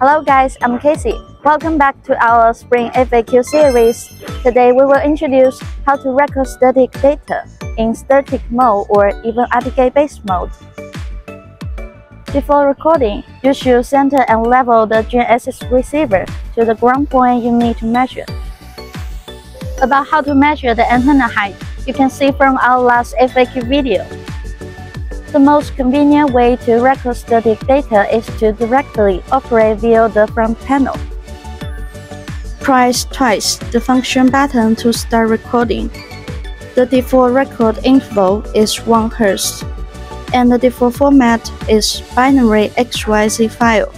Hello guys, I'm Casey. Welcome back to our Spring FAQ series. Today we will introduce how to record static data in static mode or even RTK-based mode. Before recording, you should center and level the GNSS receiver to the ground point you need to measure. About how to measure the antenna height, you can see from our last FAQ video. The most convenient way to record static data is to directly operate via the front panel. Press twice the function button to start recording. The default record interval is 1 Hz, and the default format is binary XYZ file.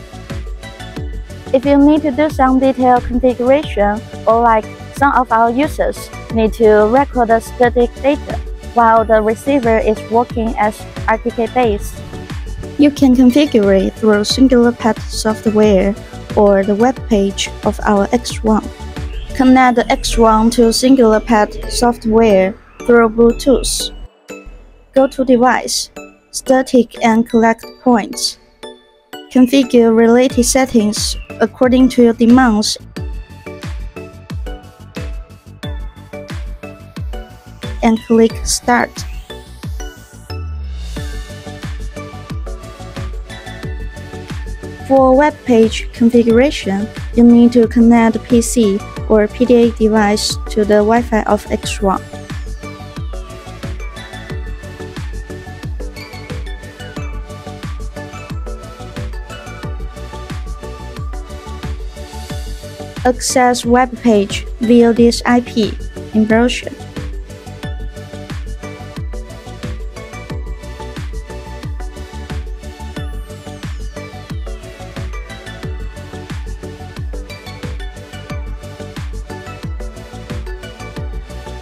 If you need to do some detailed configuration, or like some of our users need to record the static data, while the receiver is working as RTK base. You can configure it through SingularPad software or the web page of our X1. Connect the X1 to SingularPad software through Bluetooth. Go to Device, Static and Collect Points. Configure related settings according to your demands and click Start. For web page configuration, you need to connect PC or PDA device to the Wi-Fi of X1. Access web page via this IP in browser.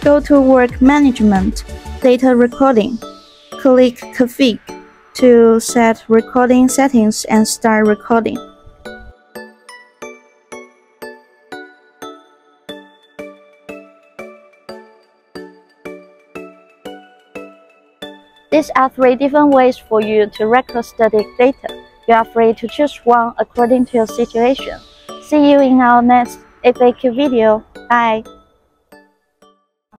Go to Work Management, Data Recording. Click Config to set recording settings and start recording. These are three different ways for you to record static data. You are free to choose one according to your situation. See you in our next FAQ video. Bye!